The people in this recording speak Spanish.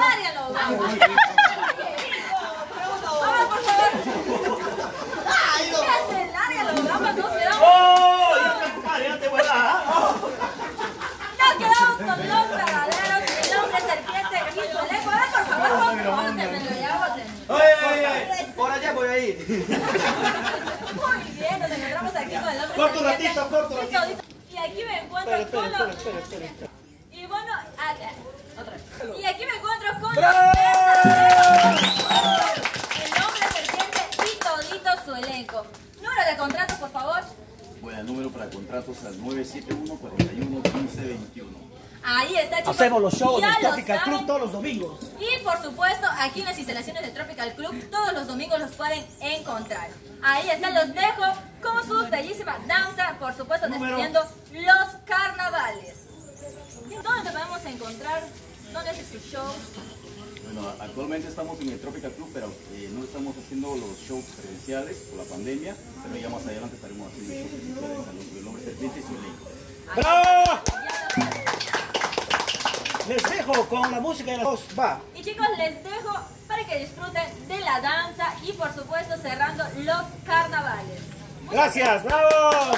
Ay, no, Muy bien, nos encontramos aquí con el hombre. Corto ratito, corto. Y aquí me encuentro con los... para contratos al 971 41 15 21. Ahí está, chicos. Hacemos los shows del Tropical saben. Club todos los domingos. Y por supuesto, aquí en las instalaciones de Tropical Club, todos los domingos los pueden encontrar. Ahí están, los dejo con su bellísima danza, por supuesto, Número. despidiendo los carnavales. ¿Dónde te podemos encontrar? ¿Dónde haces tus shows? Bueno, actualmente estamos en el Tropical Club, pero eh, no estamos haciendo los shows presenciales por la pandemia, pero ya más adelante estaremos haciendo shows presenciales a los del hombre serpiente y su elenco. ¡Bravo! Ya lo saben. Les dejo con la música de la voz. Va. Y chicos, les dejo para que disfruten de la danza y por supuesto cerrando los carnavales. Gracias, bravo.